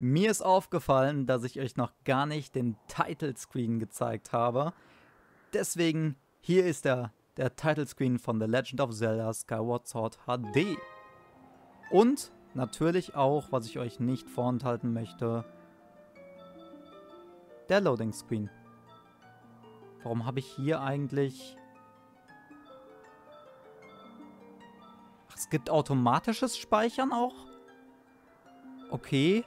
Mir ist aufgefallen, dass ich euch noch gar nicht den Title Screen gezeigt habe. Deswegen, hier ist er, der Title Screen von The Legend of Zelda Skyward Sword HD. Und natürlich auch, was ich euch nicht vorenthalten möchte, der Loading Screen. Warum habe ich hier eigentlich... Ach, es gibt automatisches Speichern auch? Okay.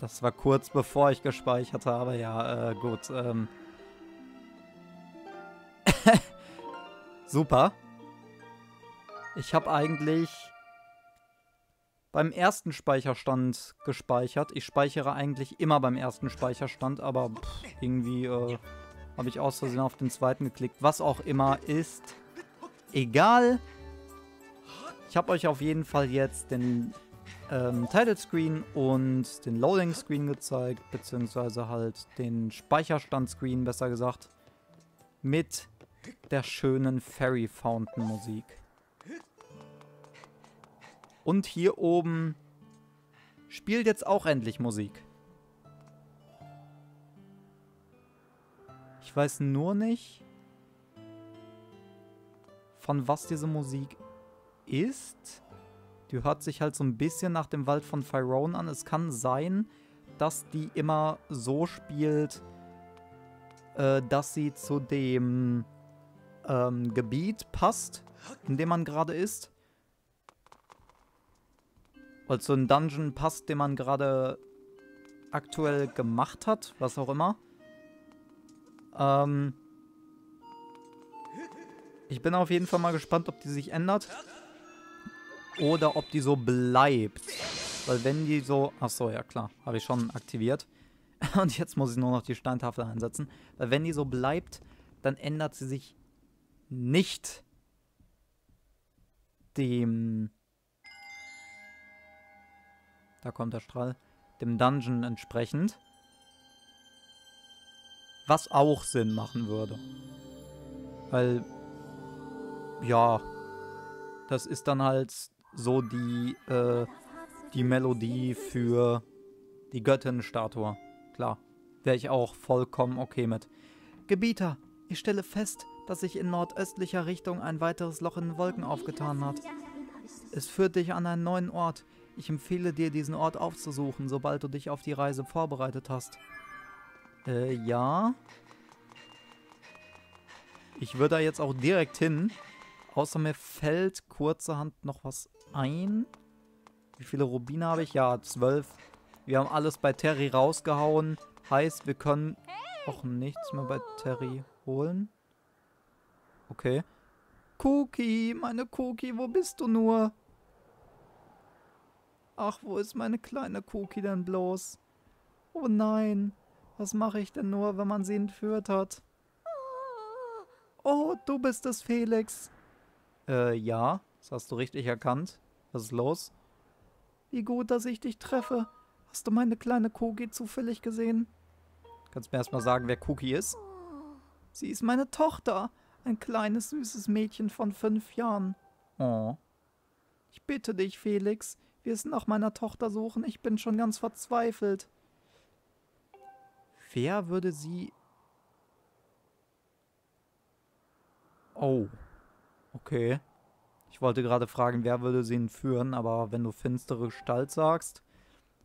Das war kurz bevor ich gespeichert habe. Ja, äh, gut. Ähm. Super. Ich habe eigentlich beim ersten Speicherstand gespeichert. Ich speichere eigentlich immer beim ersten Speicherstand, aber pff, irgendwie äh, habe ich aus Versehen auf den zweiten geklickt. Was auch immer ist. Egal. Ich habe euch auf jeden Fall jetzt den ähm, Title Screen und den Loading Screen gezeigt, beziehungsweise halt den Speicherstand Screen, besser gesagt, mit der schönen Fairy Fountain Musik. Und hier oben spielt jetzt auch endlich Musik. Ich weiß nur nicht, von was diese Musik ist. Die hört sich halt so ein bisschen nach dem Wald von Phyrone an. Es kann sein, dass die immer so spielt, äh, dass sie zu dem ähm, Gebiet passt, in dem man gerade ist. Weil zu einem Dungeon passt, den man gerade aktuell gemacht hat, was auch immer. Ähm ich bin auf jeden Fall mal gespannt, ob die sich ändert oder ob die so bleibt. Weil wenn die so... Achso, ja klar, habe ich schon aktiviert. Und jetzt muss ich nur noch die Steintafel einsetzen. Weil wenn die so bleibt, dann ändert sie sich nicht dem... Da kommt der Strahl. Dem Dungeon entsprechend. Was auch Sinn machen würde. Weil... Ja... Das ist dann halt so die, äh, die Melodie für die Göttin-Statue. Klar, wäre ich auch vollkommen okay mit. Gebieter, ich stelle fest, dass sich in nordöstlicher Richtung ein weiteres Loch in den Wolken aufgetan hat. Es führt dich an einen neuen Ort. Ich empfehle dir, diesen Ort aufzusuchen, sobald du dich auf die Reise vorbereitet hast. Äh, ja. Ich würde da jetzt auch direkt hin. Außer mir fällt kurzerhand noch was ein. Wie viele Rubine habe ich? Ja, zwölf. Wir haben alles bei Terry rausgehauen. Heißt, wir können auch nichts mehr bei Terry holen. Okay. Cookie, meine Cookie, wo bist du nur? Ach, wo ist meine kleine Cookie denn bloß? Oh nein, was mache ich denn nur, wenn man sie entführt hat? Oh, du bist es, Felix. Äh, ja. Das hast du richtig erkannt. Was ist los? Wie gut, dass ich dich treffe. Hast du meine kleine Cookie zufällig gesehen? Kannst mir erstmal sagen, wer Cookie ist? Sie ist meine Tochter. Ein kleines, süßes Mädchen von fünf Jahren. Oh. Ich bitte dich, Felix. Wir sind nach meiner Tochter suchen. Ich bin schon ganz verzweifelt. Wer würde sie... Oh. Okay. Ich wollte gerade fragen, wer würde sie entführen, aber wenn du finstere Gestalt sagst...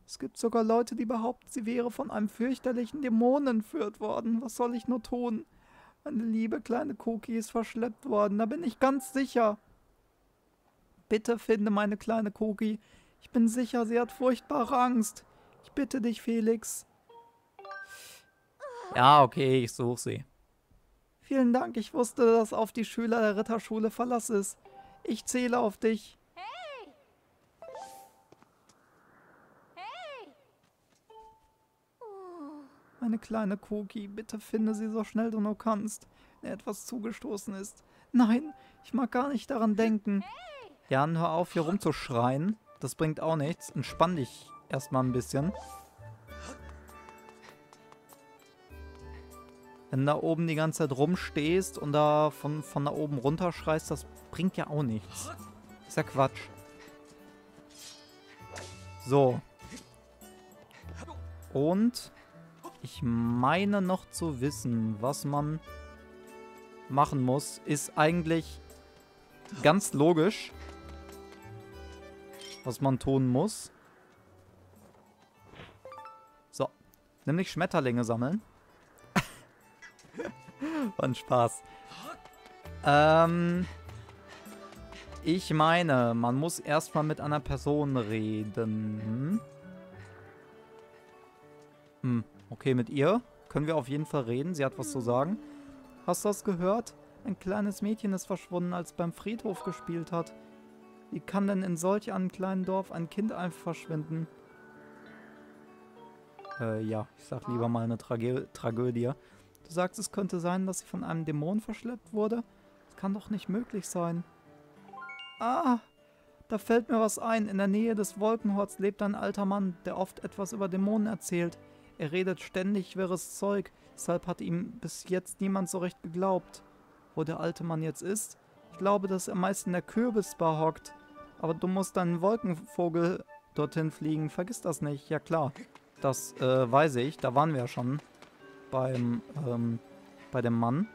Es gibt sogar Leute, die behaupten, sie wäre von einem fürchterlichen Dämon entführt worden. Was soll ich nur tun? Meine liebe kleine Cookie ist verschleppt worden, da bin ich ganz sicher. Bitte finde meine kleine Cookie. Ich bin sicher, sie hat furchtbare Angst. Ich bitte dich, Felix. Ja, okay, ich suche sie. Vielen Dank, ich wusste, dass auf die Schüler der Ritterschule Verlass ist. Ich zähle auf dich. Hey! Hey! Meine kleine Cookie, bitte finde sie so schnell du nur kannst, wenn etwas zugestoßen ist. Nein, ich mag gar nicht daran denken. Jan, hör auf, hier rumzuschreien. Das bringt auch nichts. Entspann dich erstmal ein bisschen. Wenn da oben die ganze Zeit rumstehst und da von, von da oben runterschreist, das bringt ja auch nichts. Ist ja Quatsch. So. Und ich meine noch zu wissen, was man machen muss, ist eigentlich ganz logisch, was man tun muss. So. Nämlich Schmetterlinge sammeln. War Spaß. Ähm... Ich meine, man muss erstmal mit einer Person reden. Hm, okay, mit ihr können wir auf jeden Fall reden. Sie hat was zu sagen. Hast du das gehört? Ein kleines Mädchen ist verschwunden, als beim Friedhof gespielt hat. Wie kann denn in solch einem kleinen Dorf ein Kind einfach verschwinden? Äh, ja, ich sag lieber mal eine Tragö Tragödie. Du sagst, es könnte sein, dass sie von einem Dämon verschleppt wurde? Das kann doch nicht möglich sein. Ah, da fällt mir was ein. In der Nähe des Wolkenhorts lebt ein alter Mann, der oft etwas über Dämonen erzählt. Er redet ständig wirres Zeug, deshalb hat ihm bis jetzt niemand so recht geglaubt. Wo der alte Mann jetzt ist? Ich glaube, dass er meist in der Kürbisbar hockt. Aber du musst deinen Wolkenvogel dorthin fliegen. Vergiss das nicht. Ja klar, das äh, weiß ich. Da waren wir ja schon beim, ähm, bei dem Mann.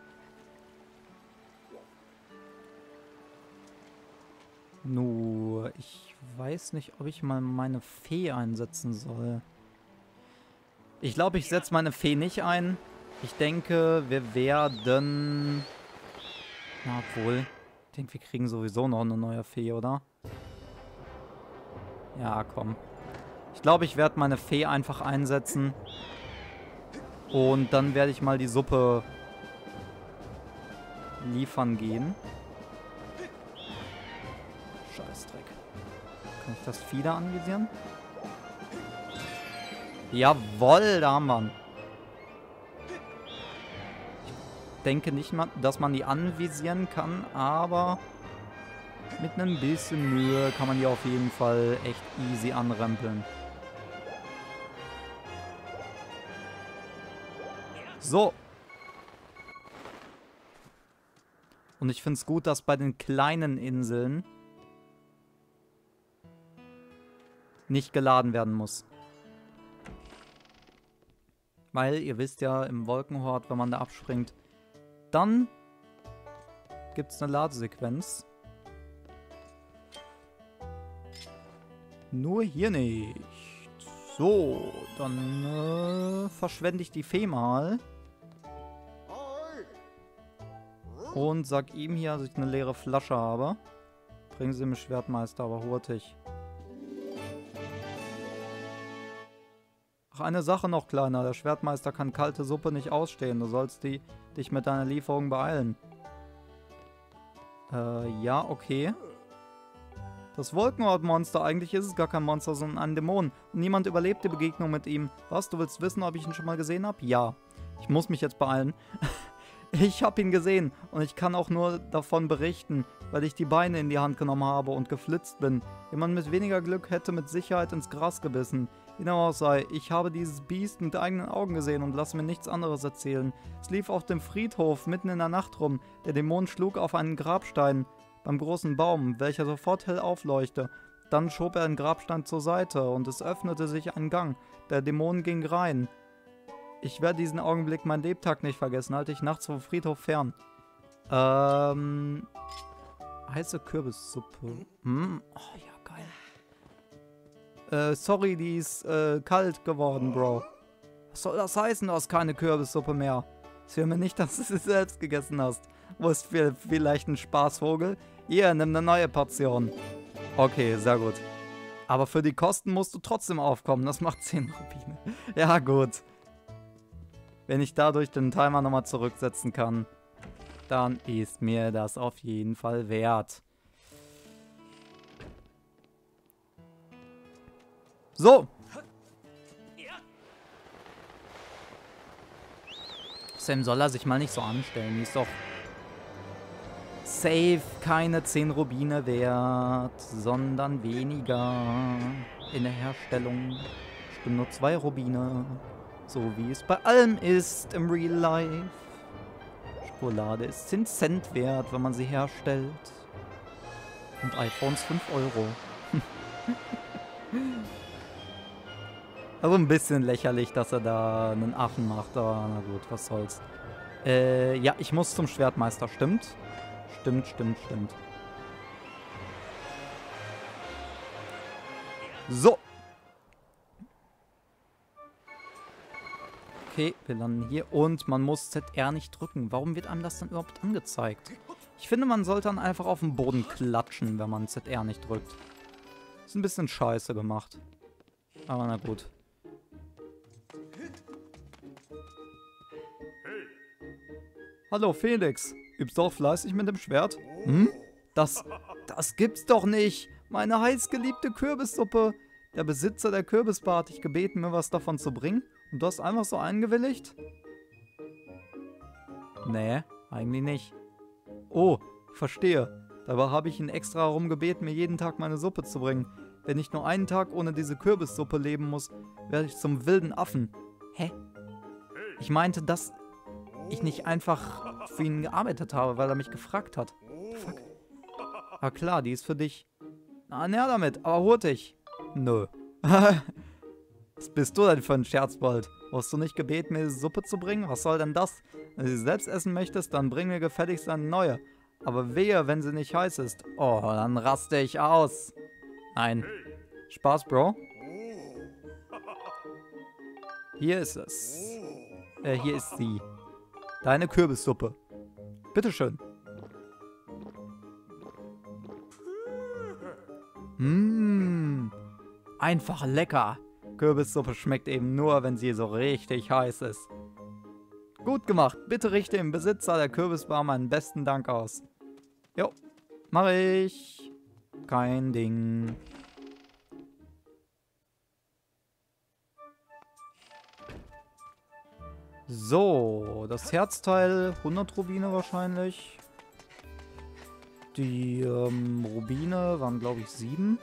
Nur, ich weiß nicht, ob ich mal meine Fee einsetzen soll. Ich glaube, ich setze meine Fee nicht ein. Ich denke, wir werden... Na, obwohl... Ich denke, wir kriegen sowieso noch eine neue Fee, oder? Ja, komm. Ich glaube, ich werde meine Fee einfach einsetzen. Und dann werde ich mal die Suppe liefern gehen. Scheißdreck. Kann ich das da anvisieren? Jawoll, da haben wir ihn. Ich denke nicht, dass man die anvisieren kann, aber mit einem bisschen Mühe kann man die auf jeden Fall echt easy anrempeln. So. Und ich finde es gut, dass bei den kleinen Inseln nicht geladen werden muss. Weil, ihr wisst ja, im Wolkenhort, wenn man da abspringt, dann gibt es eine Ladesequenz. Nur hier nicht. So, dann äh, verschwende ich die Fee mal. Und sag ihm hier, dass ich eine leere Flasche habe. Bringen Sie dem Schwertmeister aber hurtig. Ach, eine Sache noch, Kleiner. Der Schwertmeister kann kalte Suppe nicht ausstehen. Du sollst die, dich mit deiner Lieferung beeilen. Äh, ja, okay. Das Wolkenort-Monster. Eigentlich ist es gar kein Monster, sondern ein Dämon. Und niemand überlebt die Begegnung mit ihm. Was, du willst wissen, ob ich ihn schon mal gesehen habe? Ja. Ich muss mich jetzt beeilen. Ich habe ihn gesehen und ich kann auch nur davon berichten, weil ich die Beine in die Hand genommen habe und geflitzt bin. Jemand mit weniger Glück hätte mit Sicherheit ins Gras gebissen. Wie dem auch sei, ich habe dieses Biest mit eigenen Augen gesehen und lasse mir nichts anderes erzählen. Es lief auf dem Friedhof mitten in der Nacht rum. Der Dämon schlug auf einen Grabstein beim großen Baum, welcher sofort hell aufleuchte. Dann schob er den Grabstein zur Seite und es öffnete sich ein Gang. Der Dämon ging rein. Ich werde diesen Augenblick mein Lebtag nicht vergessen. Halte ich nachts vom Friedhof fern. Ähm. Heiße Kürbissuppe. Hm. Oh ja, geil. Äh, sorry, die ist äh, kalt geworden, Bro. Was soll das heißen, du hast keine Kürbissuppe mehr? Ich will mir nicht, dass du sie selbst gegessen hast. Wo ist vielleicht ein Spaßvogel? Hier, nimm eine neue Portion. Okay, sehr gut. Aber für die Kosten musst du trotzdem aufkommen. Das macht 10 Rubine. Ja, gut. Wenn ich dadurch den Timer nochmal zurücksetzen kann, dann ist mir das auf jeden Fall wert. So. Sam soll er sich mal nicht so anstellen. Die ist doch safe keine 10 Rubine wert, sondern weniger in der Herstellung. Stimmt nur 2 Rubine. So wie es bei allem ist im Real Life. Schokolade ist 10 Cent wert, wenn man sie herstellt. Und iPhones 5 Euro. Also ein bisschen lächerlich, dass er da einen Affen macht, aber na gut, was soll's. Äh, ja, ich muss zum Schwertmeister, stimmt? Stimmt, stimmt, stimmt. So. Okay, wir landen hier. Und man muss ZR nicht drücken. Warum wird einem das dann überhaupt angezeigt? Ich finde, man sollte dann einfach auf den Boden klatschen, wenn man ZR nicht drückt. Ist ein bisschen scheiße gemacht. Aber na gut. Hallo Felix, übst du auch fleißig mit dem Schwert? Hm? Das, das gibt's doch nicht. Meine heißgeliebte Kürbissuppe. Der Besitzer der Kürbisbar hat dich gebeten, mir was davon zu bringen. Und du hast einfach so eingewilligt? Nee, eigentlich nicht. Oh, verstehe. Dabei habe ich ihn extra darum gebeten, mir jeden Tag meine Suppe zu bringen. Wenn ich nur einen Tag ohne diese Kürbissuppe leben muss, werde ich zum wilden Affen. Hä? Ich meinte, dass ich nicht einfach für ihn gearbeitet habe, weil er mich gefragt hat. Fuck. Ah klar, die ist für dich. Na, näher damit, aber hurtig. Nö. Was bist du denn für ein Scherzbold? Hast du nicht gebeten, mir Suppe zu bringen? Was soll denn das? Wenn du sie selbst essen möchtest, dann bring mir gefälligst eine neue. Aber wehe, wenn sie nicht heiß ist. Oh, dann raste ich aus. Nein. Spaß, Bro. Hier ist es. Äh, hier ist sie. Deine Kürbissuppe. Bitteschön. Mmh. Einfach lecker. Kürbissuppe schmeckt eben nur, wenn sie so richtig heiß ist. Gut gemacht. Bitte richte dem Besitzer der Kürbisbar meinen besten Dank aus. Jo, mach ich. Kein Ding. So, das Herzteil 100 Rubine wahrscheinlich. Die ähm, Rubine waren, glaube ich, 7.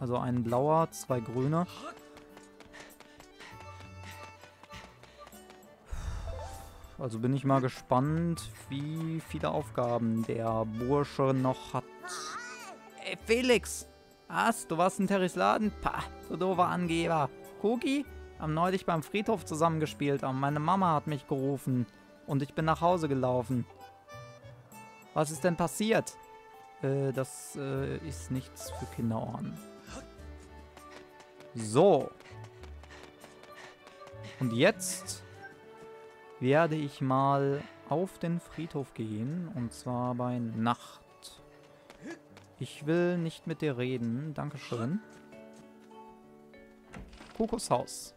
Also ein blauer, zwei grüne. Also bin ich mal gespannt, wie viele Aufgaben der Bursche noch hat. Ey, Felix! Was? Du warst in Terrys Laden? Pah, du doofer Angeber. Cookie? Haben neulich beim Friedhof zusammengespielt, aber meine Mama hat mich gerufen. Und ich bin nach Hause gelaufen. Was ist denn passiert? Äh, das äh, ist nichts für Kinderohren. So. Und jetzt werde ich mal auf den Friedhof gehen. Und zwar bei Nacht. Ich will nicht mit dir reden. Dankeschön. Kokos Haus.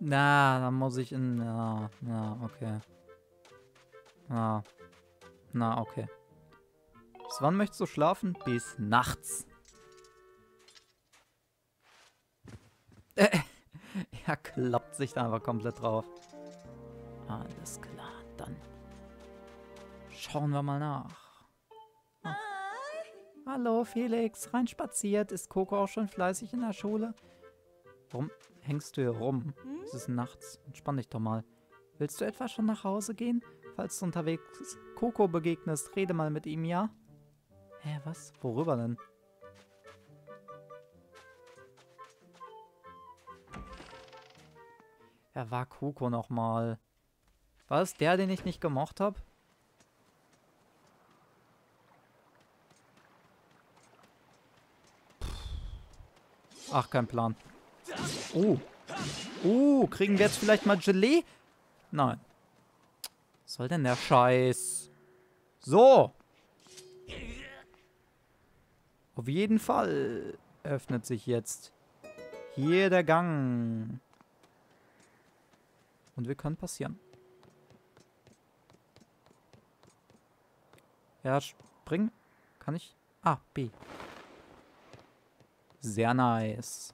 Na, dann muss ich in... Ja, ja, okay. Na, na, okay. Bis wann möchtest du schlafen? Bis nachts. er klappt sich da einfach komplett drauf. Alles klar, dann schauen wir mal nach. Oh. Hallo Felix, reinspaziert. Ist Coco auch schon fleißig in der Schule? Warum hängst du hier rum? Es ist nachts. Entspann dich doch mal. Willst du etwa schon nach Hause gehen? Falls du unterwegs Coco begegnest, rede mal mit ihm, ja? Hä, was? Worüber denn? Wer war Coco nochmal? War es der, den ich nicht gemocht habe? Ach, kein Plan. Oh. Oh, kriegen wir jetzt vielleicht mal Gelee? Nein. Was soll denn der Scheiß? So. Auf jeden Fall öffnet sich jetzt hier der Gang. Und wir können passieren. Ja, springen. Kann ich? Ah, B. Sehr nice.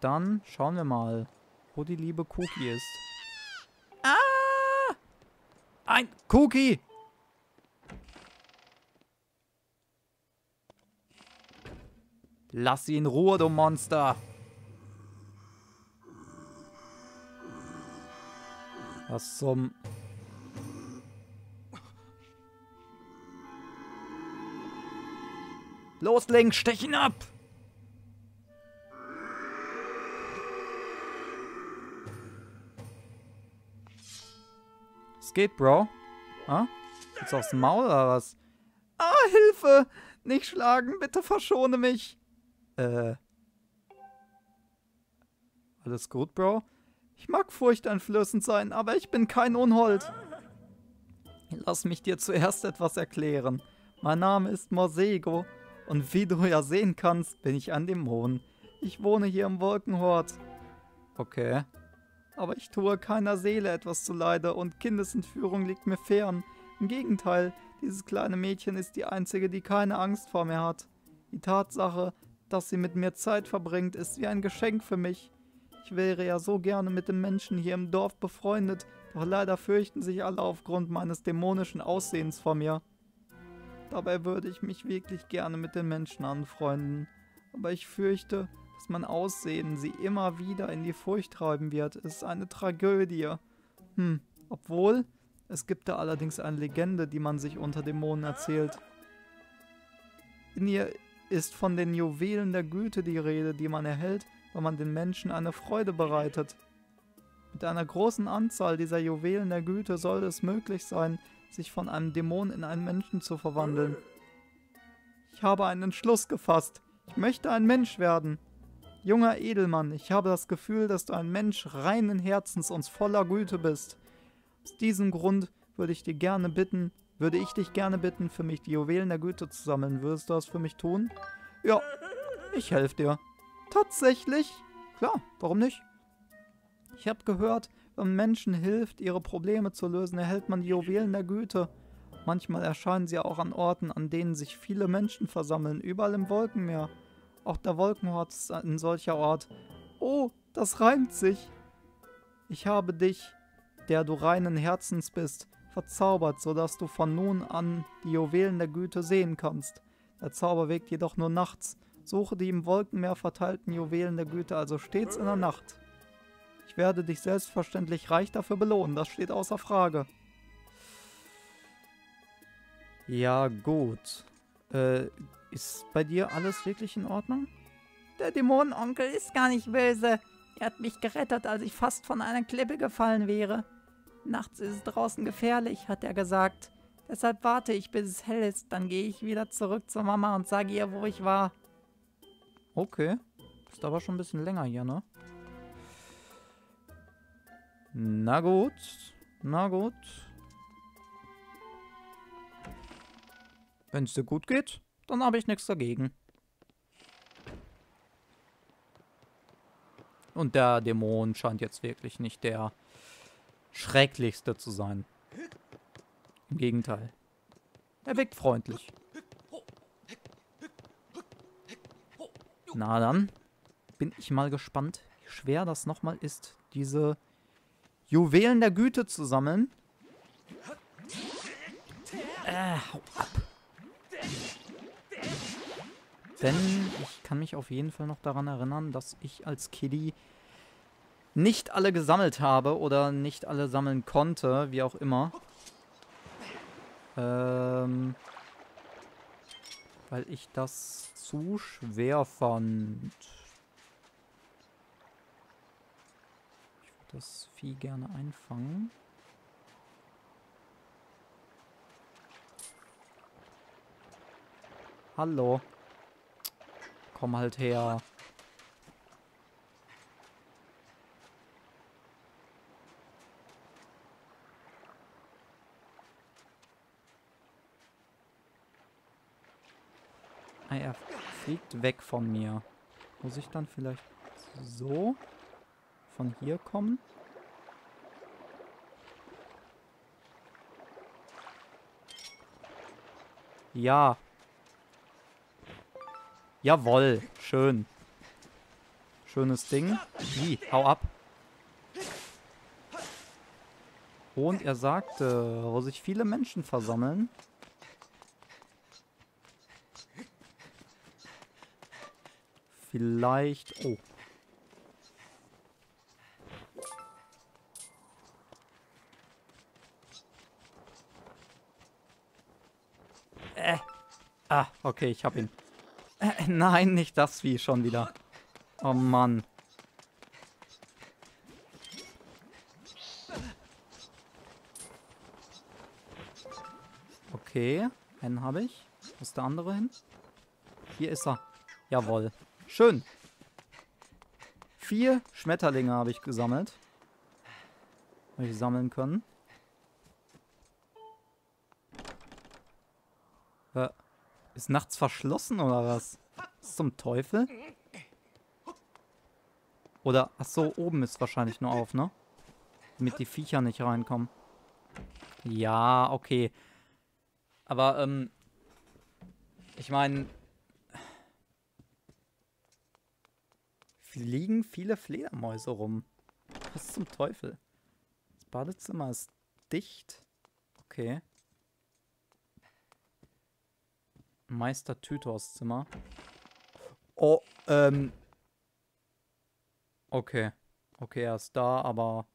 Dann schauen wir mal, wo die liebe Cookie ist. Ah! Ein Cookie! Lass sie in Ruhe, du Monster! Was zum... Los, Link, stech ab! Es geht, Bro. Ah? Jetzt aufs Maul oder was? Ah, Hilfe! Nicht schlagen, bitte verschone mich. Äh. Alles gut, Bro? Ich mag furchteinflößend sein, aber ich bin kein Unhold. Lass mich dir zuerst etwas erklären. Mein Name ist Morsego und wie du ja sehen kannst, bin ich ein Dämon. Ich wohne hier im Wolkenhort. Okay. Aber ich tue keiner Seele etwas zuleide und Kindesentführung liegt mir fern. Im Gegenteil, dieses kleine Mädchen ist die einzige, die keine Angst vor mir hat. Die Tatsache, dass sie mit mir Zeit verbringt, ist wie ein Geschenk für mich. Ich wäre ja so gerne mit den Menschen hier im Dorf befreundet, doch leider fürchten sich alle aufgrund meines dämonischen Aussehens vor mir. Dabei würde ich mich wirklich gerne mit den Menschen anfreunden. Aber ich fürchte, dass mein Aussehen sie immer wieder in die Furcht treiben wird. Es ist eine Tragödie. Hm, obwohl, es gibt da allerdings eine Legende, die man sich unter Dämonen erzählt. In ihr ist von den Juwelen der Güte die Rede, die man erhält, wenn man den Menschen eine Freude bereitet. Mit einer großen Anzahl dieser Juwelen der Güte soll es möglich sein, sich von einem Dämon in einen Menschen zu verwandeln. Ich habe einen Entschluss gefasst. Ich möchte ein Mensch werden. Junger Edelmann, ich habe das Gefühl, dass du ein Mensch reinen Herzens und voller Güte bist. Aus diesem Grund würde ich dir gerne bitten, würde ich dich gerne bitten, für mich die Juwelen der Güte zu sammeln. Würdest du das für mich tun? Ja, ich helfe dir. Tatsächlich? Klar, warum nicht? Ich habe gehört, wenn Menschen hilft, ihre Probleme zu lösen, erhält man die Juwelen der Güte. Manchmal erscheinen sie auch an Orten, an denen sich viele Menschen versammeln, überall im Wolkenmeer. Auch der Wolkenhort ist ein solcher Ort. Oh, das reimt sich. Ich habe dich, der du reinen Herzens bist, verzaubert, sodass du von nun an die Juwelen der Güte sehen kannst. Der Zauber wirkt jedoch nur nachts. Suche die im Wolkenmeer verteilten Juwelen der Güte also stets in der Nacht. Ich werde dich selbstverständlich reich dafür belohnen, das steht außer Frage. Ja, gut. Äh, ist bei dir alles wirklich in Ordnung? Der Dämonenonkel ist gar nicht böse. Er hat mich gerettet, als ich fast von einer Klippe gefallen wäre. Nachts ist es draußen gefährlich, hat er gesagt. Deshalb warte ich, bis es hell ist. Dann gehe ich wieder zurück zur Mama und sage ihr, wo ich war. Okay. Ist aber schon ein bisschen länger hier, ne? Na gut. Na gut. Wenn es dir gut geht, dann habe ich nichts dagegen. Und der Dämon scheint jetzt wirklich nicht der schrecklichste zu sein. Im Gegenteil. Er wirkt freundlich. Na dann, bin ich mal gespannt, wie schwer das nochmal ist, diese Juwelen der Güte zu sammeln. Äh, hau ab. Denn ich kann mich auf jeden Fall noch daran erinnern, dass ich als Kiddie nicht alle gesammelt habe oder nicht alle sammeln konnte, wie auch immer. Ähm, weil ich das zu schwer fand. Ich würde das Vieh gerne einfangen. Hallo. Komm halt her. Ah, er fliegt weg von mir. Muss ich dann vielleicht so von hier kommen? Ja. Jawoll. Schön. Schönes Ding. Wie? Hau ab. Und er sagte, wo sich viele Menschen versammeln. Vielleicht... Oh. Äh. Ah, okay, ich hab ihn. Äh, nein, nicht das Vieh schon wieder. Oh Mann. Okay, einen habe ich. Wo ist der andere hin? Hier ist er. Jawohl. Schön. Vier Schmetterlinge habe ich gesammelt. Habe ich sammeln können. Äh, ist nachts verschlossen oder was? Was zum Teufel? Oder, ach so, oben ist wahrscheinlich nur auf, ne? Damit die Viecher nicht reinkommen. Ja, okay. Aber, ähm, ich meine, fliegen viele Fledermäuse rum. Was zum Teufel? Das Badezimmer ist dicht. Okay. Meister Tythors Zimmer. Oh, ähm. Okay. Okay, er ist da, aber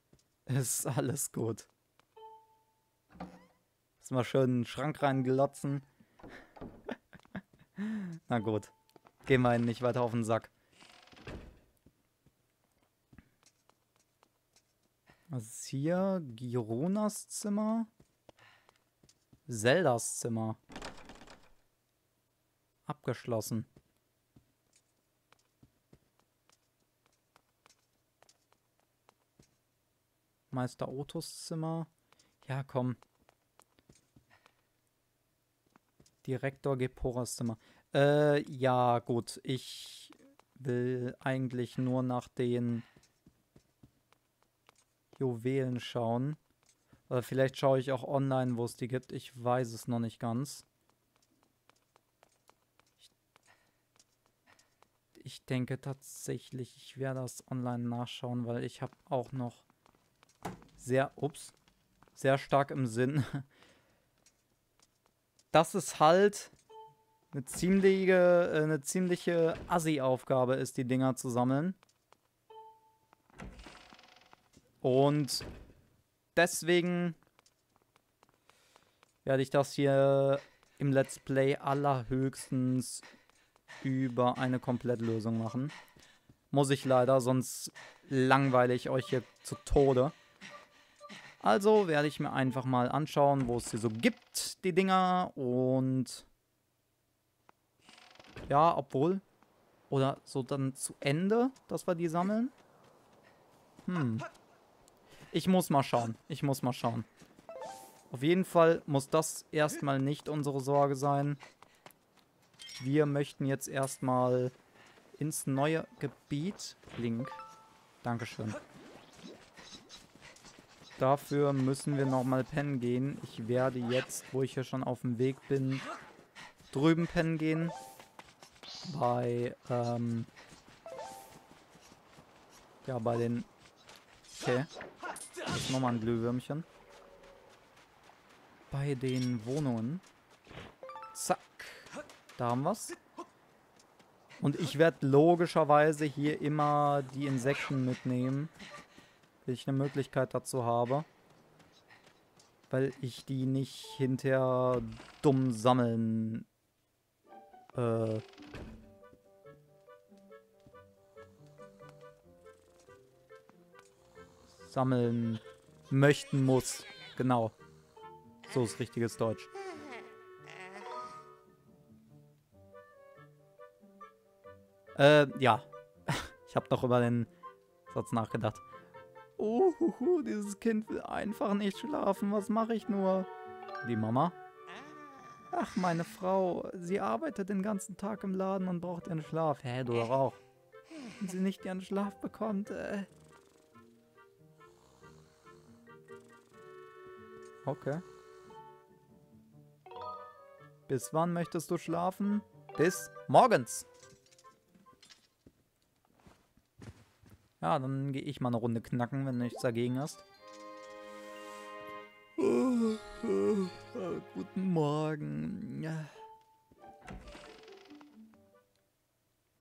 ist alles gut. Lass mal schön in den Schrank reinglotzen. Na gut. Gehen wir nicht weiter auf den Sack. Was ist hier? Gironas Zimmer? Zeldas Zimmer. Abgeschlossen. Meister Otos Zimmer. Ja, komm. Direktor Geporas Zimmer. Äh, ja, gut. Ich will eigentlich nur nach den Juwelen schauen. Oder vielleicht schaue ich auch online, wo es die gibt. Ich weiß es noch nicht ganz. ich denke tatsächlich, ich werde das online nachschauen, weil ich habe auch noch sehr, ups, sehr stark im Sinn, dass es halt eine ziemliche, äh, eine ziemliche Assi-Aufgabe ist, die Dinger zu sammeln. Und deswegen werde ich das hier im Let's Play allerhöchstens über eine Komplettlösung machen. Muss ich leider, sonst langweile ich euch hier zu Tode. Also werde ich mir einfach mal anschauen, wo es sie so gibt, die Dinger. Und ja, obwohl. Oder so dann zu Ende, dass wir die sammeln. Hm. Ich muss mal schauen. Ich muss mal schauen. Auf jeden Fall muss das erstmal nicht unsere Sorge sein. Wir möchten jetzt erstmal ins neue Gebiet. Link. Dankeschön. Dafür müssen wir nochmal pennen gehen. Ich werde jetzt, wo ich hier schon auf dem Weg bin, drüben pennen gehen. Bei, ähm... Ja, bei den... Okay. Jetzt nochmal ein Glühwürmchen. Bei den Wohnungen. Zack. Da haben wir's. Und ich werde logischerweise hier immer die Insekten mitnehmen. Wenn ich eine Möglichkeit dazu habe. Weil ich die nicht hinterher dumm sammeln äh, sammeln möchten muss. Genau. So ist richtiges Deutsch. Äh, ja. Ich habe noch über den Satz nachgedacht. Oh, dieses Kind will einfach nicht schlafen. Was mache ich nur? Die Mama. Ach, meine Frau. Sie arbeitet den ganzen Tag im Laden und braucht ihren Schlaf. Hä, du doch auch. Wenn sie nicht ihren Schlaf bekommt, äh... Okay. Bis wann möchtest du schlafen? Bis morgens. Ja, dann gehe ich mal eine Runde knacken, wenn du nichts dagegen hast. Guten Morgen. Ja.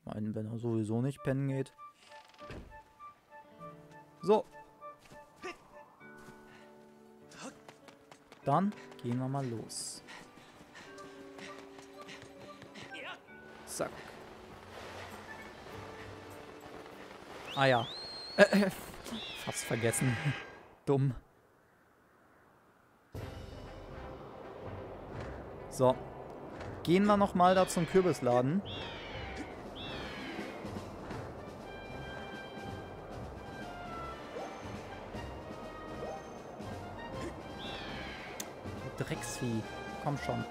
Mein, wenn er sowieso nicht pennen geht. So. Dann gehen wir mal los. Zack. Ah ja. Äh, äh, fast vergessen. Dumm. So. Gehen wir nochmal da zum Kürbisladen. Drecksvieh. Komm schon.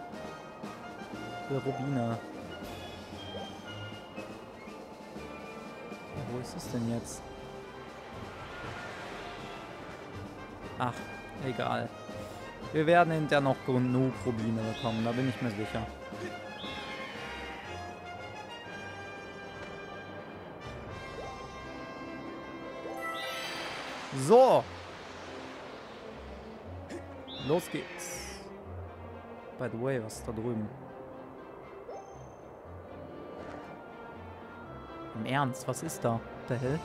Will Rubine. Wo ist es denn jetzt? Ach, egal. Wir werden hinterher noch genug Rubine bekommen, da bin ich mir sicher. So. Los geht's. By the way, was ist da drüben? Im Ernst, was ist da? Der Hell?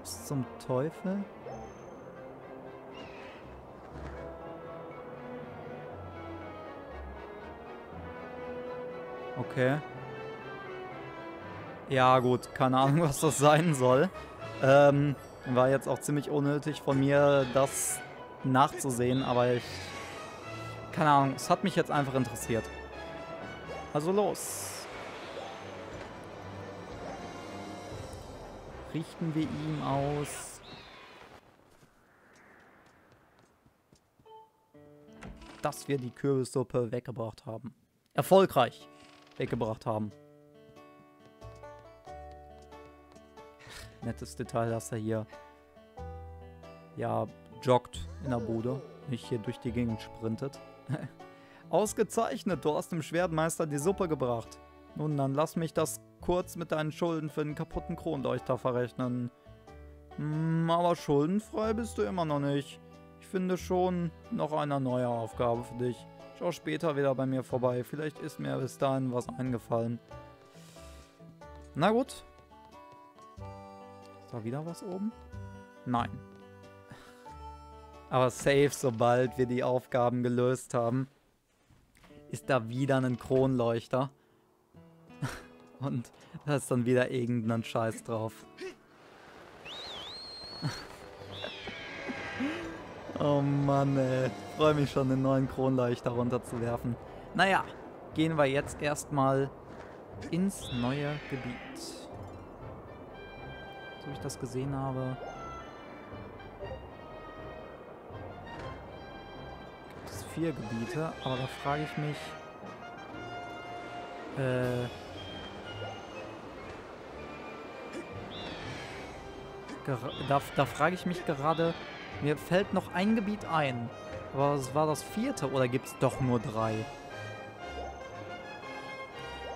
Was zum Teufel? Okay. Ja, gut, keine Ahnung, was das sein soll. Ähm, war jetzt auch ziemlich unnötig von mir, das nachzusehen, aber ich... Keine Ahnung, es hat mich jetzt einfach interessiert. Also los. Richten wir ihm aus. Dass wir die Kürbissuppe weggebracht haben. Erfolgreich weggebracht haben. Nettes Detail, dass er hier ja joggt in der Bude, nicht hier durch die Gegend sprintet. Ausgezeichnet, du hast dem Schwertmeister die Suppe gebracht. Nun, dann lass mich das kurz mit deinen Schulden für den kaputten Kronleuchter verrechnen. Hm, aber schuldenfrei bist du immer noch nicht. Ich finde schon noch eine neue Aufgabe für dich. Schau später wieder bei mir vorbei. Vielleicht ist mir bis dahin was eingefallen. Na gut. Ist da wieder was oben? Nein. Aber safe, sobald wir die Aufgaben gelöst haben, ist da wieder ein Kronleuchter. Und da ist dann wieder irgendein Scheiß drauf. oh Mann, ey. Freue mich schon, den neuen Kronleuchter runterzuwerfen. Naja, gehen wir jetzt erstmal ins neue Gebiet. So wie ich das gesehen habe, gibt es vier Gebiete, aber da frage ich mich, äh, da, da frage ich mich gerade, mir fällt noch ein Gebiet ein. Aber es war das vierte oder gibt es doch nur drei?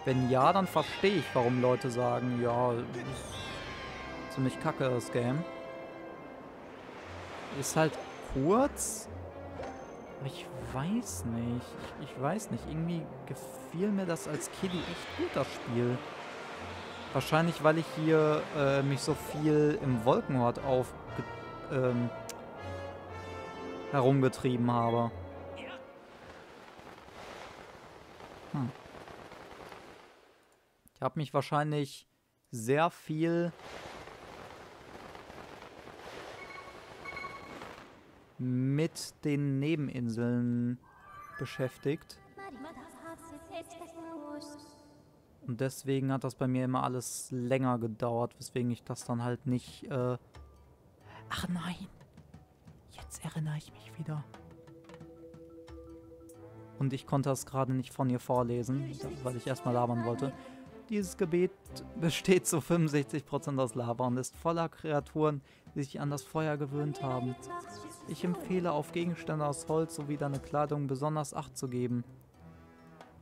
Wenn ja, dann verstehe ich, warum Leute sagen, ja, ziemlich kacke das Game. Ist halt kurz. Ich weiß nicht. Ich, ich weiß nicht. Irgendwie gefiel mir das als Kiddie echt gut, das Spiel. Wahrscheinlich, weil ich hier äh, mich so viel im Wolkenhort auf ähm, herumgetrieben habe. Hm. Ich habe mich wahrscheinlich sehr viel mit den Nebeninseln beschäftigt. Und deswegen hat das bei mir immer alles länger gedauert, weswegen ich das dann halt nicht... Äh Ach nein! Jetzt erinnere ich mich wieder. Und ich konnte das gerade nicht von ihr vorlesen, weil ich erstmal labern wollte. Dieses Gebiet besteht zu 65% aus Lava und ist voller Kreaturen, die sich an das Feuer gewöhnt haben. Ich empfehle, auf Gegenstände aus Holz sowie deine Kleidung besonders Acht zu geben.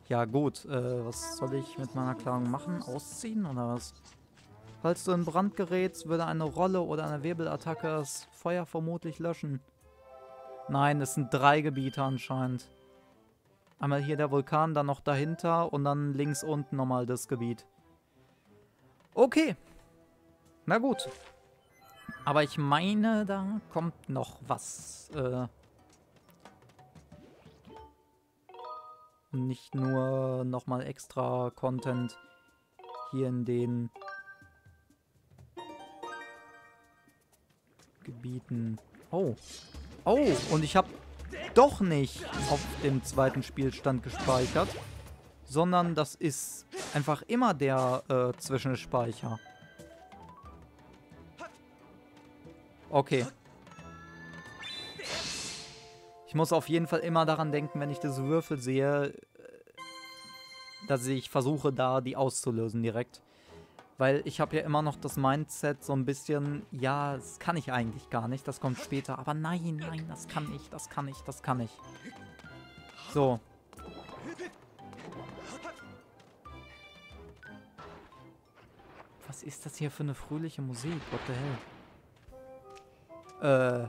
Ja gut, äh, was soll ich mit meiner Kleidung machen? Ausziehen oder was? Falls du in Brand gerätst, würde eine Rolle oder eine Wirbelattacke das Feuer vermutlich löschen. Nein, es sind drei Gebiete anscheinend. Einmal hier der Vulkan, dann noch dahinter und dann links unten nochmal das Gebiet. Okay. Na gut. Aber ich meine, da kommt noch was. Äh, nicht nur nochmal extra Content hier in den Gebieten. Oh. Oh, und ich habe doch nicht auf dem zweiten Spielstand gespeichert, sondern das ist einfach immer der äh, Zwischenspeicher. Okay. Ich muss auf jeden Fall immer daran denken, wenn ich das Würfel sehe, äh, dass ich versuche, da die auszulösen direkt. Weil ich habe ja immer noch das Mindset so ein bisschen, ja, das kann ich eigentlich gar nicht, das kommt später. Aber nein, nein, das kann ich, das kann ich, das kann ich. So. Was ist das hier für eine fröhliche Musik? What the hell? Äh.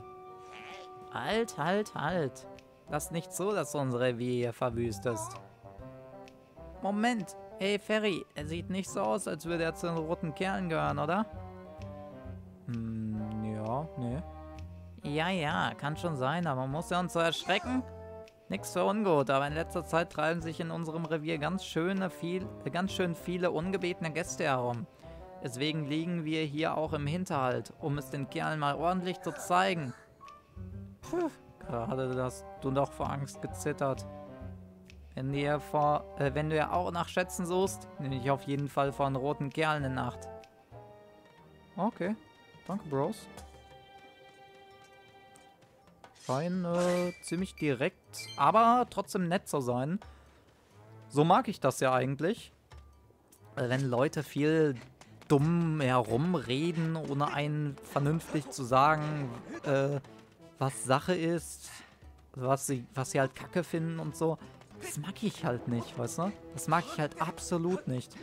Halt, halt, halt. Lass nicht so, dass du unser Revier hier verwüstest. Moment, Hey Ferry, er sieht nicht so aus, als würde er zu den roten Kerlen gehören, oder? Hm, ja, ne. Ja, ja, kann schon sein, aber muss er uns so erschrecken? Nix für ungut, aber in letzter Zeit treiben sich in unserem Revier ganz schöne viel, ganz schön viele ungebetene Gäste herum. Deswegen liegen wir hier auch im Hinterhalt, um es den Kerlen mal ordentlich zu zeigen. Puh, gerade hast du doch vor Angst gezittert. Wenn du, ja vor, äh, wenn du ja auch nach Schätzen suchst, nehme ich auf jeden Fall von roten Kerlen in Nacht. Okay. Danke, Bros. Scheinen äh, ziemlich direkt, aber trotzdem nett zu sein. So mag ich das ja eigentlich. Wenn Leute viel dumm herumreden, ohne einen vernünftig zu sagen, äh, was Sache ist, was sie, was sie halt kacke finden und so. Das mag ich halt nicht, weißt du? Das mag ich halt absolut nicht.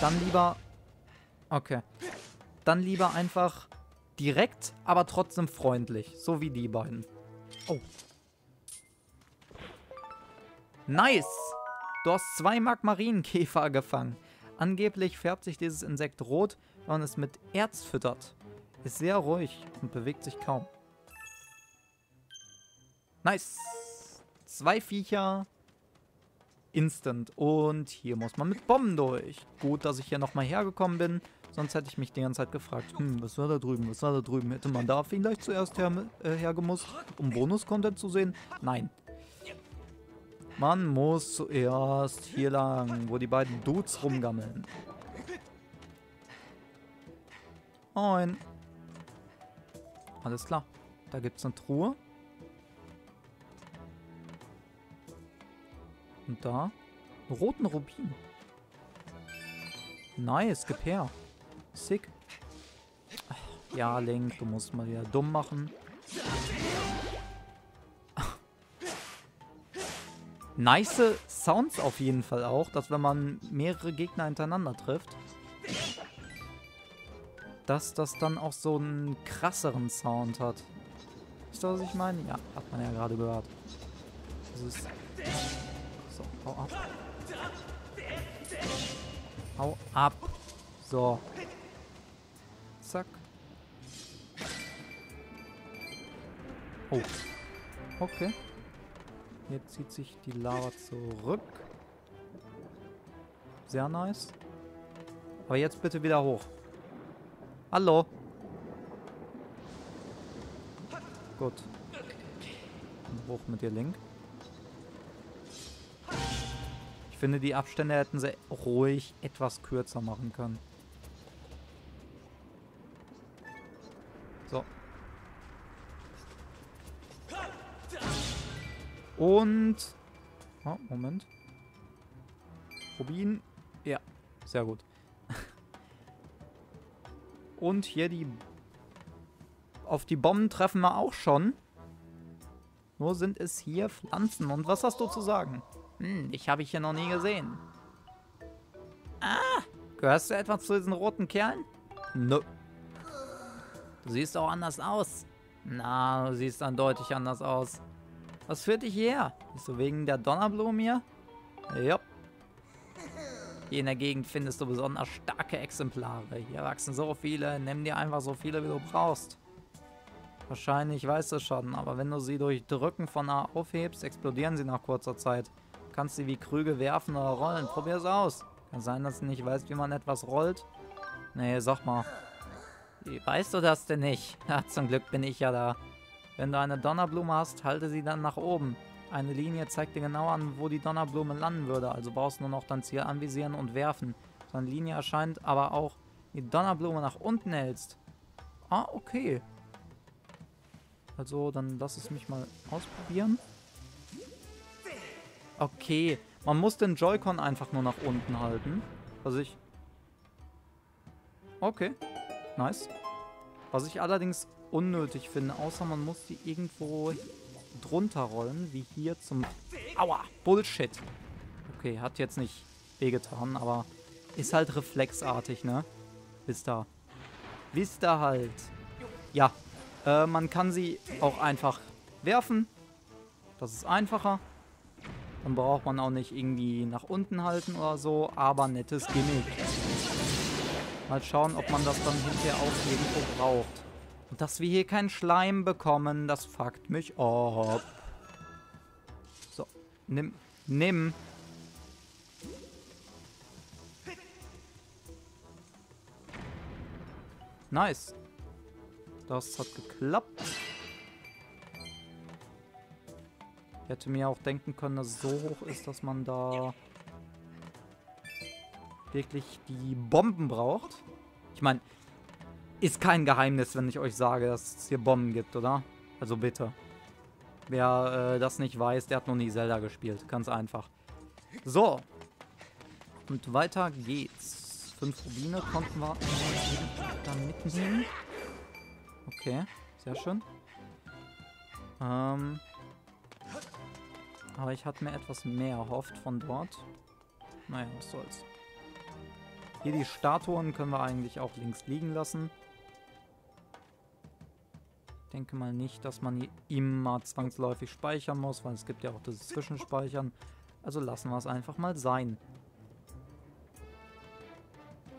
Dann lieber... Okay. Dann lieber einfach direkt, aber trotzdem freundlich. So wie die beiden. Oh. Nice! Du hast zwei Magmarienkäfer gefangen. Angeblich färbt sich dieses Insekt rot, wenn man es mit Erz füttert. Ist sehr ruhig und bewegt sich kaum. Nice! Zwei Viecher. Instant. Und hier muss man mit Bomben durch. Gut, dass ich hier nochmal hergekommen bin. Sonst hätte ich mich die ganze Zeit gefragt, hm, was war da drüben, was war da drüben? Hätte man da vielleicht zuerst her, äh, hergemusst, um Bonus-Content zu sehen? Nein. Man muss zuerst hier lang, wo die beiden Dudes rumgammeln. Moin. Alles klar. Da gibt es eine Truhe. Und da? Roten Rubin. Nice, gib her. Sick. Ja, Link, du musst mal wieder dumm machen. nice Sounds auf jeden Fall auch, dass wenn man mehrere Gegner hintereinander trifft, dass das dann auch so einen krasseren Sound hat. Ist das, was ich meine? Ja, hat man ja gerade gehört. Das ist Hau ab. Hau ab. So. Zack. Oh. Okay. Jetzt zieht sich die Lava zurück. Sehr nice. Aber jetzt bitte wieder hoch. Hallo. Gut. Hoch mit dir, Link. Finde, die Abstände hätten sie ruhig etwas kürzer machen können. So. Und... Oh, Moment. Rubin. Ja, sehr gut. Und hier die... Auf die Bomben treffen wir auch schon. Nur sind es hier Pflanzen. Und was hast du zu sagen? Hm, ich habe ich hier noch nie gesehen. Ah, gehörst du etwa zu diesen roten Kerlen? Nö. Du siehst auch anders aus. Na, du siehst dann deutlich anders aus. Was führt dich hierher? Bist du wegen der Donnerblume hier? Ja. Hier in der Gegend findest du besonders starke Exemplare. Hier wachsen so viele. Nimm dir einfach so viele, wie du brauchst. Wahrscheinlich weißt du schon, aber wenn du sie durch Drücken von A aufhebst, explodieren sie nach kurzer Zeit. Kannst sie wie Krüge werfen oder rollen. Probier's aus. Kann sein, dass du nicht weißt, wie man etwas rollt. Nee, sag mal. Wie weißt du das denn nicht? Ja, zum Glück bin ich ja da. Wenn du eine Donnerblume hast, halte sie dann nach oben. Eine Linie zeigt dir genau an, wo die Donnerblume landen würde. Also brauchst du nur noch dein Ziel anvisieren und werfen. So eine Linie erscheint aber auch, die Donnerblume nach unten hältst. Ah, okay. Also, dann lass es mich mal ausprobieren. Okay, man muss den Joy-Con einfach nur nach unten halten. Was ich... Okay, nice. Was ich allerdings unnötig finde, außer man muss die irgendwo drunter rollen, wie hier zum... Aua, Bullshit. Okay, hat jetzt nicht wehgetan, aber ist halt reflexartig, ne? Wisst ihr. Wisst ihr halt. Ja, äh, man kann sie auch einfach werfen. Das ist einfacher. Dann braucht man auch nicht irgendwie nach unten halten oder so, aber nettes Gimmick. Mal schauen, ob man das dann hinterher auch irgendwo braucht. Und dass wir hier keinen Schleim bekommen, das fuckt mich ab. So, nimm, nimm. Nice. Das hat geklappt. Ich hätte mir auch denken können, dass es so hoch ist, dass man da wirklich die Bomben braucht. Ich meine, ist kein Geheimnis, wenn ich euch sage, dass es hier Bomben gibt, oder? Also bitte. Wer äh, das nicht weiß, der hat noch nie Zelda gespielt. Ganz einfach. So. Und weiter geht's. Fünf Rubine konnten wir da mitnehmen. Okay, sehr schön. Ähm, aber ich hatte mir etwas mehr erhofft von dort. Naja, was soll's. Hier die Statuen können wir eigentlich auch links liegen lassen. Ich denke mal nicht, dass man hier immer zwangsläufig speichern muss, weil es gibt ja auch das Zwischenspeichern. Also lassen wir es einfach mal sein.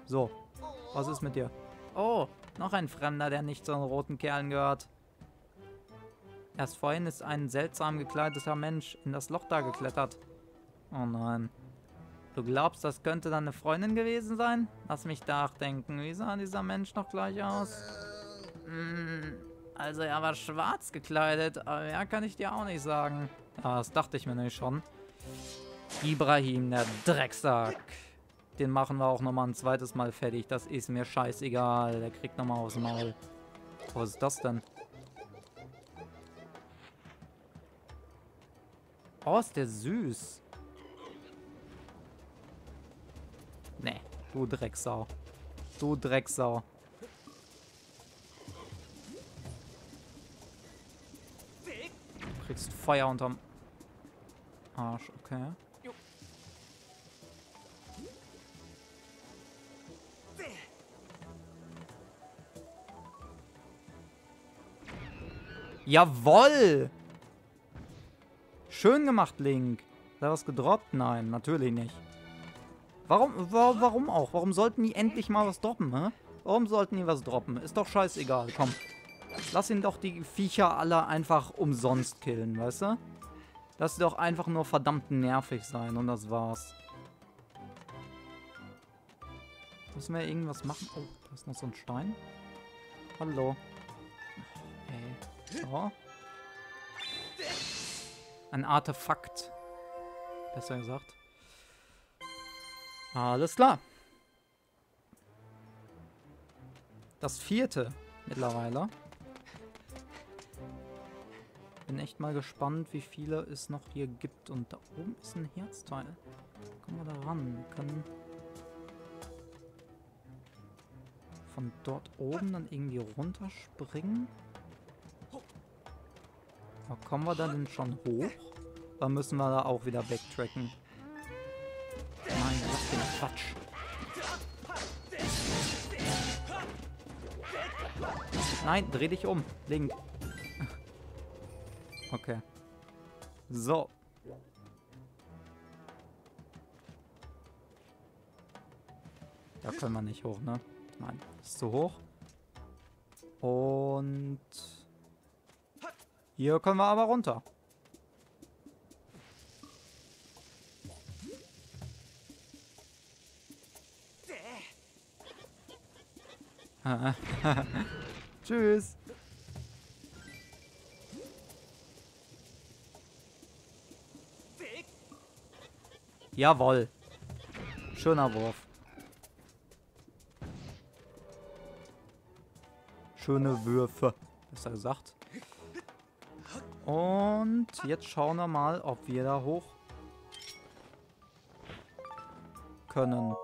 So, was ist mit dir? Oh, noch ein Fremder, der nicht zu den roten Kerlen gehört. Erst vorhin ist ein seltsam gekleideter Mensch in das Loch da geklettert. Oh nein. Du glaubst, das könnte deine Freundin gewesen sein? Lass mich nachdenken. Wie sah dieser Mensch noch gleich aus? Hm, also er war schwarz gekleidet, aber mehr kann ich dir auch nicht sagen. Ah, das dachte ich mir nämlich schon. Ibrahim, der Drecksack. Den machen wir auch nochmal ein zweites Mal fertig. Das ist mir scheißegal. Der kriegt nochmal aufs Maul. Was ist das denn? Oh, ist der süß. Nee, du Drecksau. Du Drecksau. Du kriegst Feuer unterm Arsch, okay. Jawoll! Schön gemacht, Link. Er was gedroppt? Nein, natürlich nicht. Warum, wa warum auch? Warum sollten die endlich mal was droppen, hä? Warum sollten die was droppen? Ist doch scheißegal, komm. Lass ihn doch die Viecher alle einfach umsonst killen, weißt du? Lass sie doch einfach nur verdammt nervig sein und das war's. Müssen wir irgendwas machen? Oh, da ist noch so ein Stein. Hallo. Ey. So. Ein Artefakt. Besser gesagt. Alles klar. Das vierte mittlerweile. Bin echt mal gespannt, wie viele es noch hier gibt. Und da oben ist ein Herzteil. Kommen wir da ran. Wir können von dort oben dann irgendwie runterspringen. Aber kommen wir da denn schon hoch? Dann müssen wir da auch wieder backtracken. Nein, was für ein Quatsch. Nein, dreh dich um. Link. Okay. So. Da können wir nicht hoch, ne? Nein, ist zu hoch. Und Hier können wir aber runter. Tschüss. Jawoll. Schöner Wurf. Schöne Würfe, besser gesagt. Und jetzt schauen wir mal, ob wir da hoch können.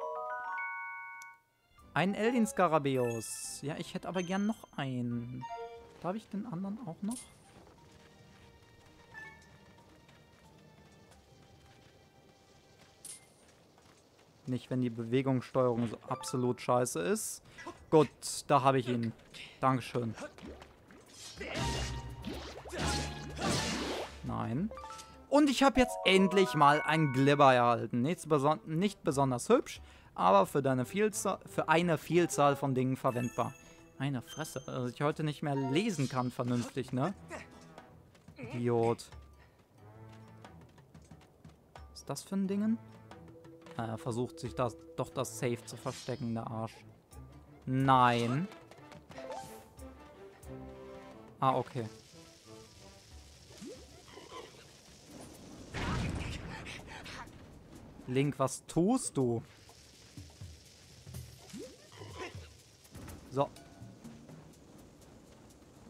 Ein Eldin Scarabeus. Ja, ich hätte aber gern noch einen. Darf ich den anderen auch noch? Nicht, wenn die Bewegungssteuerung so absolut scheiße ist. Gut, da habe ich ihn. Dankeschön. Nein. Und ich habe jetzt endlich mal ein Glibber erhalten. Nichts beson nicht besonders hübsch, aber für, deine Vielzahl, für eine Vielzahl von Dingen verwendbar. Meine Fresse, dass ich heute nicht mehr lesen kann vernünftig, ne? Idiot. Was ist das für ein Ding? Er versucht sich das, doch das Safe zu verstecken, der Arsch. Nein. Ah, okay. Link, was tust du? So.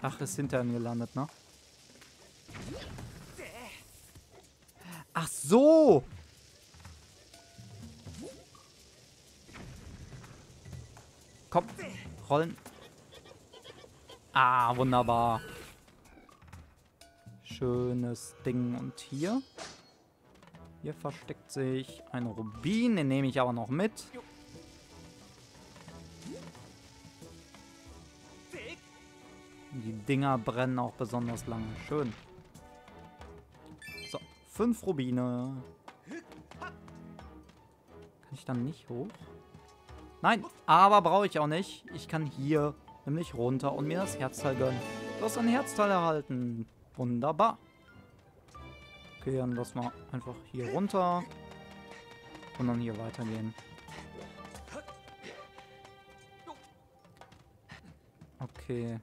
Ach, ist hinter mir gelandet, ne? Ach so! Komm, rollen. Ah, wunderbar. Schönes Ding. Und hier? Hier versteckt sich ein Rubin. Den nehme ich aber noch mit. Die Dinger brennen auch besonders lange. Schön. So, fünf Rubine. Kann ich dann nicht hoch? Nein, aber brauche ich auch nicht. Ich kann hier nämlich runter und mir das Herzteil gönnen. Du hast ein Herzteil erhalten. Wunderbar. Okay, dann lass mal einfach hier runter. Und dann hier weitergehen. Okay.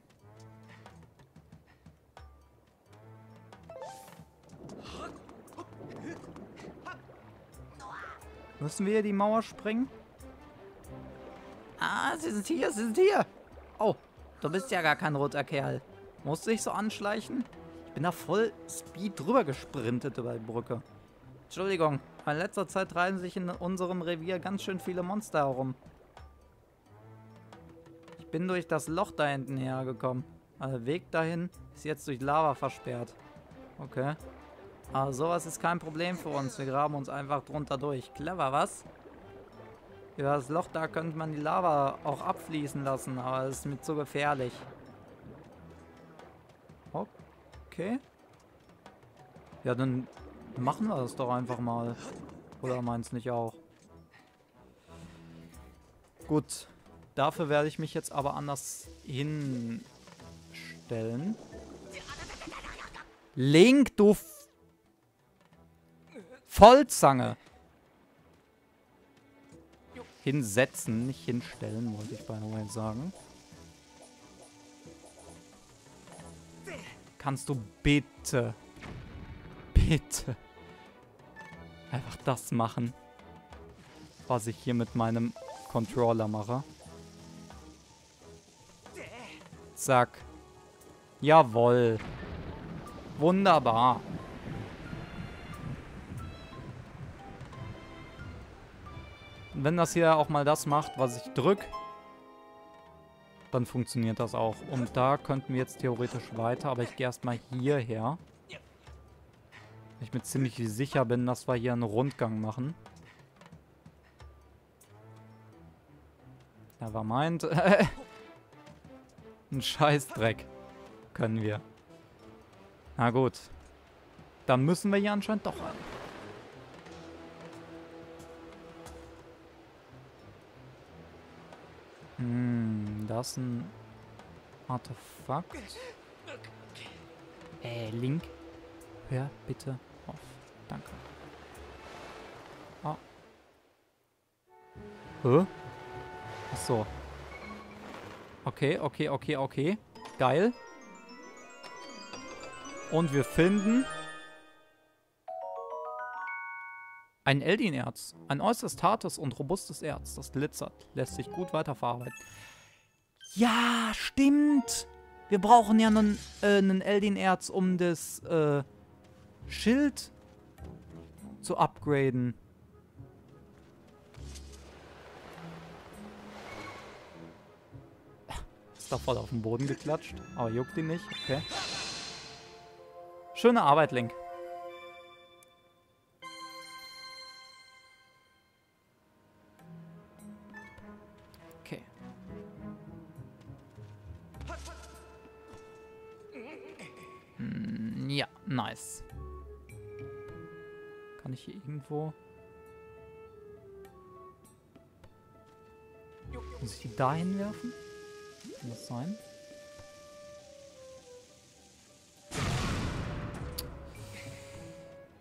Müssen wir die Mauer springen? Ah, sie sind hier, sie sind hier. Oh, du bist ja gar kein roter Kerl. Musst dich so anschleichen? Ich bin da voll Speed drüber gesprintet über die Brücke. Entschuldigung, in letzter Zeit treiben sich in unserem Revier ganz schön viele Monster herum. Ich bin durch das Loch da hinten hergekommen. Also der Weg dahin ist jetzt durch Lava versperrt. Okay. Aber sowas ist kein Problem für uns. Wir graben uns einfach drunter durch. Clever, was? Über das Loch da könnte man die Lava auch abfließen lassen, aber es ist mit so gefährlich. Okay. Ja, dann machen wir das doch einfach mal. Oder meinst nicht auch? Gut. Dafür werde ich mich jetzt aber anders hinstellen. Link, du F Vollzange hinsetzen, nicht hinstellen, wollte ich bei Noel sagen. Kannst du bitte, bitte einfach das machen, was ich hier mit meinem Controller mache? Zack. Jawoll. Wunderbar. wenn das hier auch mal das macht, was ich drück, dann funktioniert das auch. Und da könnten wir jetzt theoretisch weiter, aber ich gehe erstmal hierher. Ich mir ziemlich sicher bin, dass wir hier einen Rundgang machen. Nevermind. Ein Scheißdreck können wir. Na gut. Dann müssen wir hier anscheinend doch rein. Das ist ein Artefakt. Äh, Link. Hör bitte auf. Danke. Ah. Hä? Ach so. Okay, okay, okay, okay. Geil. Und wir finden ein Eldin-Erz. Ein äußerst hartes und robustes Erz, das glitzert, lässt sich gut weiterverarbeiten. Ja, stimmt. Wir brauchen ja einen, äh, einen Eldin-Erz, um das äh, Schild zu upgraden. Ist da voll auf den Boden geklatscht, aber juckt ihn nicht. Okay. Schöne Arbeit, Link. Irgendwo... Muss ich die da hinwerfen? Kann das sein?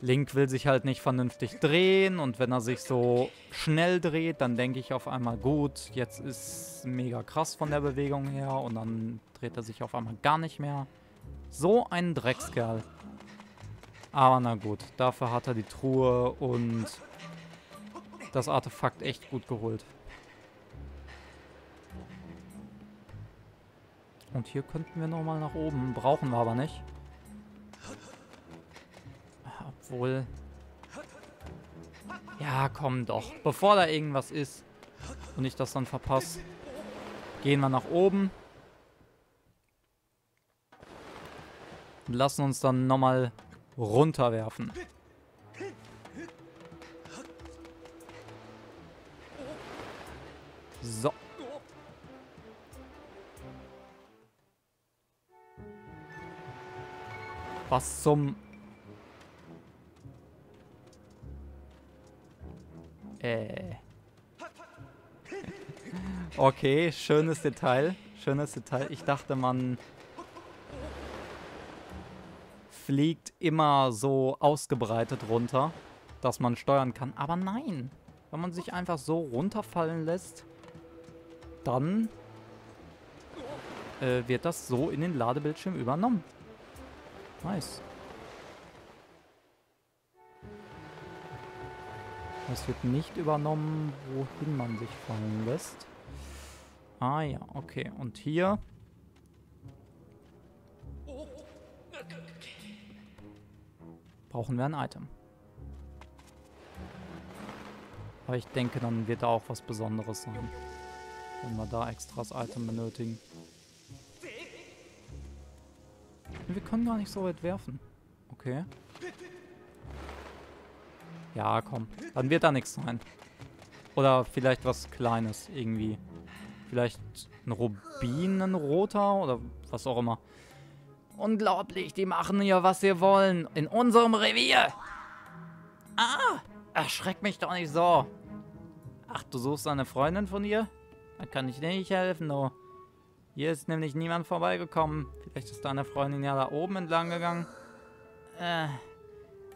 Link will sich halt nicht vernünftig drehen und wenn er sich so schnell dreht, dann denke ich auf einmal, gut, jetzt ist mega krass von der Bewegung her und dann dreht er sich auf einmal gar nicht mehr. So ein Dreckskerl. Aber na gut, dafür hat er die Truhe und das Artefakt echt gut geholt. Und hier könnten wir nochmal nach oben, brauchen wir aber nicht. Obwohl... Ja, komm doch. Bevor da irgendwas ist und ich das dann verpasse, gehen wir nach oben. Und lassen uns dann nochmal runterwerfen. So. Was zum... Äh. Okay, schönes Detail. Schönes Detail. Ich dachte, man fliegt immer so ausgebreitet runter, dass man steuern kann. Aber nein. Wenn man sich einfach so runterfallen lässt, dann äh, wird das so in den Ladebildschirm übernommen. Nice. Es wird nicht übernommen, wohin man sich fallen lässt. Ah ja, okay. Und hier... Brauchen wir ein Item. Aber ich denke, dann wird da auch was Besonderes sein. Wenn wir da extras Item benötigen. Wir können gar nicht so weit werfen. Okay. Ja, komm. Dann wird da nichts sein. Oder vielleicht was Kleines irgendwie. Vielleicht ein Rubinenroter oder was auch immer. Unglaublich, die machen hier, was sie wollen. In unserem Revier. Ah, erschreck mich doch nicht so. Ach, du suchst eine Freundin von ihr? Da kann ich dir nicht helfen, du. Hier ist nämlich niemand vorbeigekommen. Vielleicht ist deine Freundin ja da oben entlang gegangen. Äh,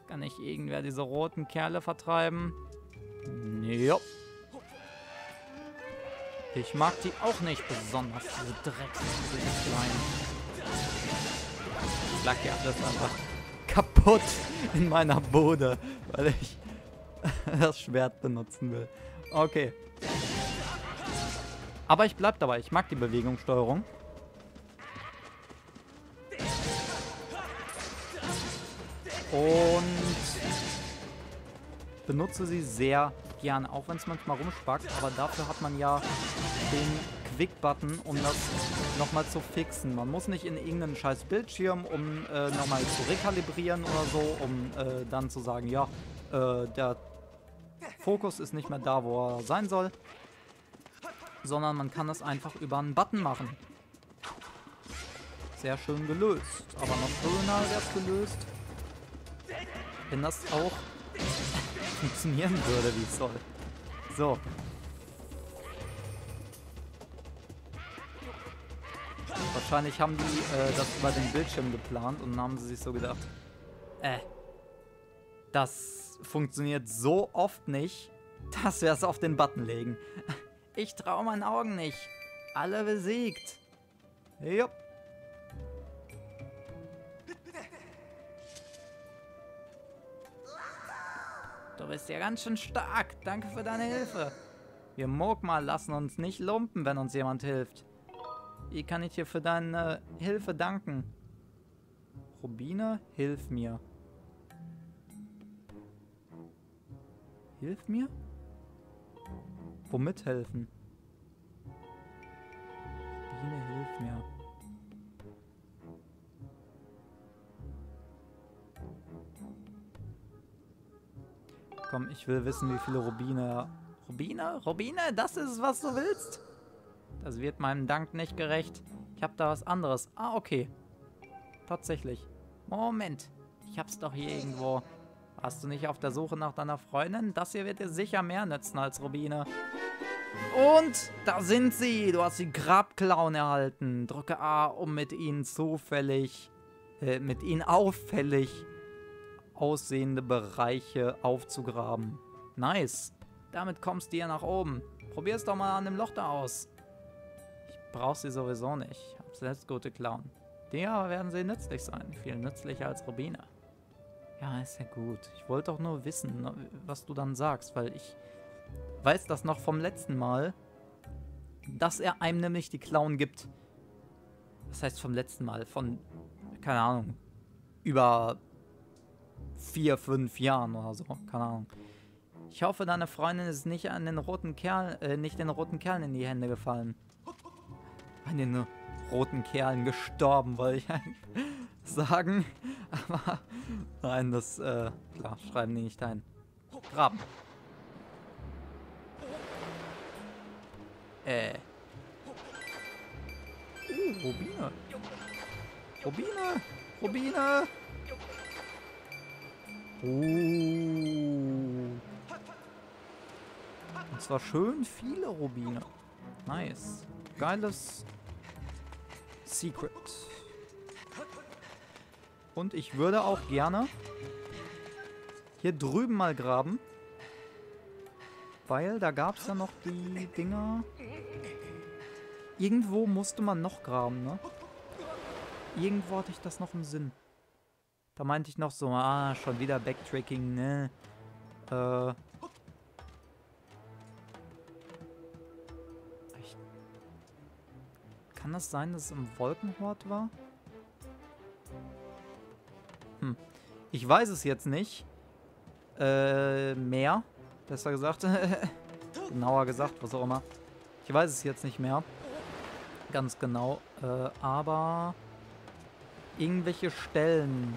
kann nicht irgendwer diese roten Kerle vertreiben? Jo. Ich mag die auch nicht besonders, diese Drecks, kleinen. Ich lag ja alles einfach kaputt in meiner Bude, weil ich das Schwert benutzen will. Okay. Aber ich bleib dabei. Ich mag die Bewegungssteuerung. Und benutze sie sehr gerne, auch wenn es manchmal rumspackt. Aber dafür hat man ja den Quick-Button, um das nochmal zu fixen. Man muss nicht in irgendeinen scheiß Bildschirm, um äh, nochmal zu rekalibrieren oder so, um äh, dann zu sagen, ja, äh, der Fokus ist nicht mehr da, wo er sein soll. Sondern man kann das einfach über einen Button machen. Sehr schön gelöst. Aber noch schöner wäre es gelöst, wenn das auch funktionieren würde, wie es soll. So. Wahrscheinlich haben die äh, das über den Bildschirm geplant und dann haben sie sich so gedacht, äh, das funktioniert so oft nicht, dass wir es auf den Button legen. Ich traue meinen Augen nicht. Alle besiegt. Jupp. Du bist ja ganz schön stark. Danke für deine Hilfe. Wir Mogma lassen uns nicht lumpen, wenn uns jemand hilft. Wie kann ich dir für deine Hilfe danken? Rubine, hilf mir. Hilf mir? Womit helfen? Rubine, hilf mir. Komm, ich will wissen, wie viele Rubine... Rubine? Rubine? Das ist was du willst? Das wird meinem Dank nicht gerecht. Ich habe da was anderes. Ah, okay. Tatsächlich. Moment. Ich hab's doch hier irgendwo. Warst du nicht auf der Suche nach deiner Freundin? Das hier wird dir sicher mehr nützen als Rubine. Und da sind sie. Du hast die Grabklauen erhalten. Drücke A, um mit ihnen zufällig, äh, mit ihnen auffällig aussehende Bereiche aufzugraben. Nice. Damit kommst du hier nach oben. Probier's doch mal an dem Loch da aus. Brauch sie sowieso nicht. Ich hab selbst gute Klauen. Die aber werden sie nützlich sein. Viel nützlicher als Rubine. Ja, ist ja gut. Ich wollte doch nur wissen, ne, was du dann sagst, weil ich weiß das noch vom letzten Mal, dass er einem nämlich die Klauen gibt. Das heißt vom letzten Mal, von, keine Ahnung, über vier, fünf Jahren oder so. Keine Ahnung. Ich hoffe, deine Freundin ist nicht an den roten Kerl, äh, nicht den roten Kerlen in die Hände gefallen. An den roten Kerlen gestorben, wollte ich sagen. Aber nein, das, äh, klar, schreiben die nicht ein. Graben. Äh. Uh, Rubine. Rubine. Rubine. Uh. Und zwar schön viele Rubine. Nice. Geiles Secret. Und ich würde auch gerne hier drüben mal graben. Weil da gab es ja noch die Dinger. Irgendwo musste man noch graben, ne? Irgendwo hatte ich das noch im Sinn. Da meinte ich noch so, ah, schon wieder Backtracking, ne? Äh. Kann das sein, dass es im Wolkenhort war? Hm. Ich weiß es jetzt nicht. Äh, mehr. Besser gesagt. Genauer gesagt, was auch immer. Ich weiß es jetzt nicht mehr. Ganz genau. Äh, aber irgendwelche Stellen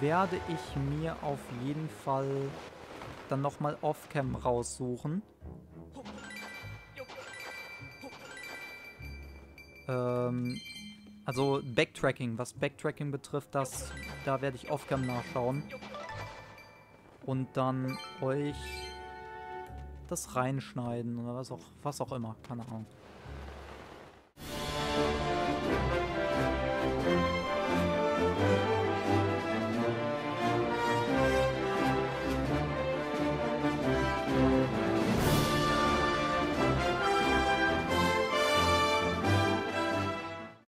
werde ich mir auf jeden Fall dann nochmal off-cam raussuchen. Ähm, also Backtracking, was Backtracking betrifft, das, da werde ich off-cam nachschauen. Und dann euch das reinschneiden oder was auch, was auch immer, keine Ahnung.